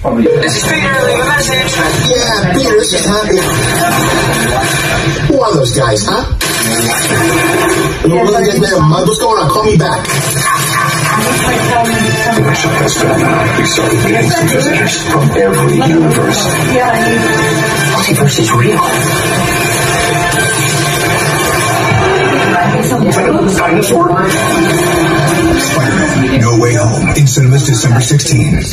This is Peter leave a message. Yeah, Peter, this is Happy. Who are those guys, huh? No, what is there, What's going on? Call me back. Visitors from every universe. Multiverse is real. Dinosaur? Spider-Man No Way Home in cinemas December 16.